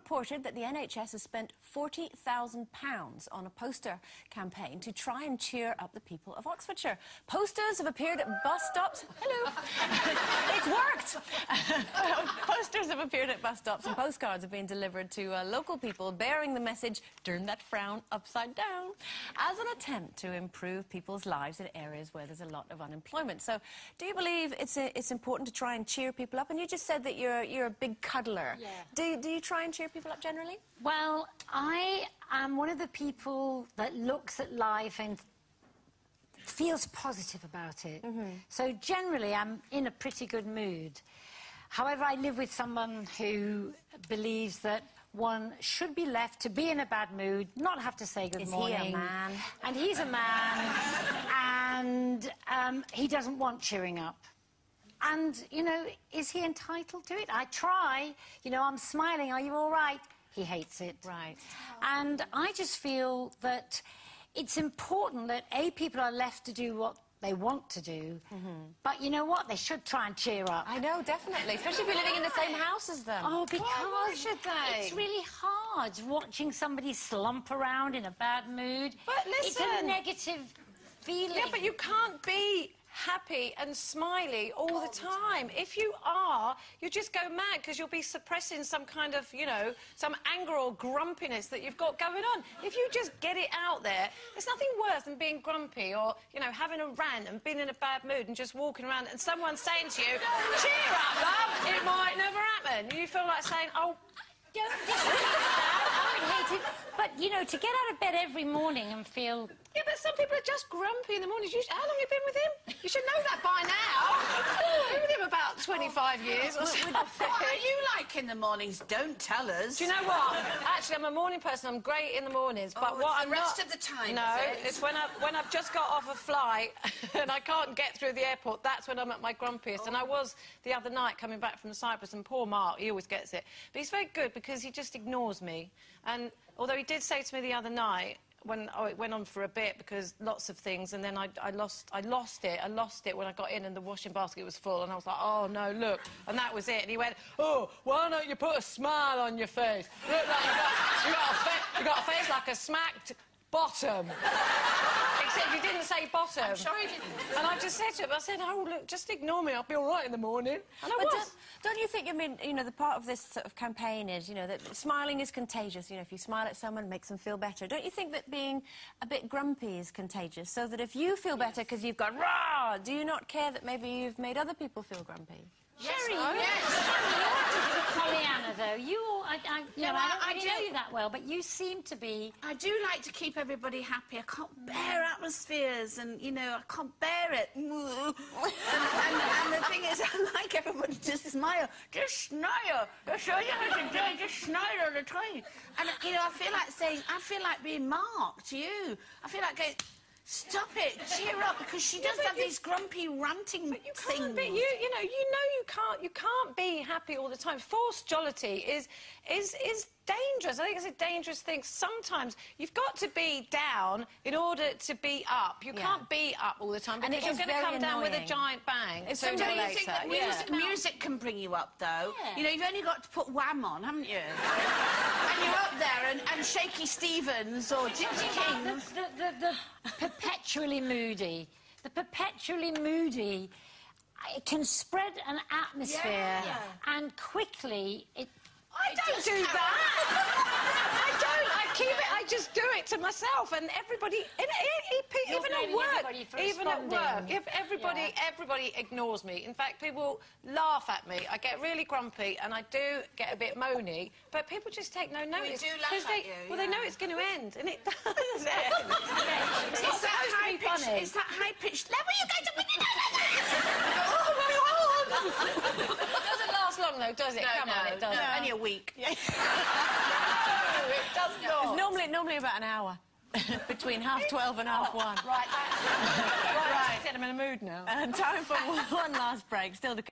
reported that the NHS has spent £40,000 on a poster campaign to try and cheer up the people of Oxfordshire. Posters have appeared at bus stops. Hello. it's worked. posters have appeared at bus stops and postcards have been delivered to uh, local people bearing the message, turn that frown upside down, as an attempt to improve people's lives in areas where there's a lot of unemployment. So, do you believe it's, a, it's important to try and cheer people up? And you just said that you're, you're a big cuddler. Yeah. Do, do you try and cheer people up generally? Well, I am one of the people that looks at life and feels positive about it. Mm -hmm. So generally, I'm in a pretty good mood. However, I live with someone who believes that one should be left to be in a bad mood, not have to say good Is morning. He a man? And he's a man, and um, he doesn't want cheering up. And, you know, is he entitled to it? I try. You know, I'm smiling. Are you all right? He hates it. Right. And I just feel that it's important that, A, people are left to do what they want to do. Mm -hmm. But you know what? They should try and cheer up. I know, definitely. Especially if you're living in the same house as them. Oh, because why should they? It's really hard watching somebody slump around in a bad mood. But listen... It's a negative feeling. Yeah, but you can't be happy and smiley all the oh, time. If you are, you just go mad because you'll be suppressing some kind of, you know, some anger or grumpiness that you've got going on. If you just get it out there, there's nothing worse than being grumpy or, you know, having a rant and being in a bad mood and just walking around and someone saying to you, cheer up, love, it might never happen. You feel like saying, oh, don't I hate it. But, you know, to get out of bed every morning and feel yeah, but some people are just grumpy in the mornings. How long have you been with him? You should know that by now. been with him about 25 years. What are you like in the mornings? Don't tell us. Do you know what? Actually, I'm a morning person. I'm great in the mornings. But oh, what I'm the rest not... of the time, No, it? it's when, I, when I've just got off a flight and I can't get through the airport. That's when I'm at my grumpiest. Oh. And I oh. was the other night coming back from Cyprus, and poor Mark, he always gets it. But he's very good because he just ignores me. And although he did say to me the other night, when oh, it went on for a bit because lots of things, and then I, I, lost, I lost it. I lost it when I got in, and the washing basket was full, and I was like, oh no, look, and that was it. And he went, oh, why don't you put a smile on your face? Look like you got, you got, a, fa you got a face like a smacked bottom. Except you didn't say bottom. I'm sure you didn't. And I just said to him, I said, oh, look, just ignore me. I'll be all right in the morning. And I but was. Don't, don't you think, I mean, you know, the part of this sort of campaign is, you know, that smiling is contagious. You know, if you smile at someone, it makes them feel better. Don't you think that being a bit grumpy is contagious? So that if you feel better because you've got rah, do you not care that maybe you've made other people feel grumpy? Sherrie, yes. Pollyanna, though. You, I, I, you know, I don't I, really I know you that well, but you seem to be... I do like to keep everybody happy. I can't bear atmospheres, and, you know, I can't bear it. and, and, and, the thing is, I like everybody to smile. Just smile. Just show you how to do it. Just smile all the time. And, you know, I feel like saying, I feel like being marked. you. I feel like going... Stop it! Cheer up, because she does yeah, have you, these grumpy, ranting but you things. Can't be, you, you know, you know, you can't, you can't be happy all the time. Forced jollity is, is, is dangerous. I think it's a dangerous thing. Sometimes you've got to be down in order to be up. You yeah. can't be up all the time because and you're going to come annoying. down with a giant bang. It's so do you think that music, yeah. music, can bring you up, though? Yeah. You know, you've only got to put Wham on, haven't you? and you're up there, and, and Shaky Stevens or Gypsy Kings. The, the, the, the perpetually moody. The perpetually moody it can spread an atmosphere yeah. and quickly it I don't do that. I don't. I keep it. I just do it to myself and everybody. And even at work, even at work, if everybody, yeah. everybody ignores me. In fact, people laugh at me. I get really grumpy and I do get a bit moany. But people just take no notice. We do laugh they, at you. Well, yeah. they know it's going to end, and it does. it's, it's that high pitched. It's that high pitched level you go to. oh my god! long, though, does it? No, Come no, on, it does. No, only a week. no, it does not. It's normally, normally about an hour. Between half twelve and half one. Right. right. right. I'm in a mood now. And time for one last break. Still to come.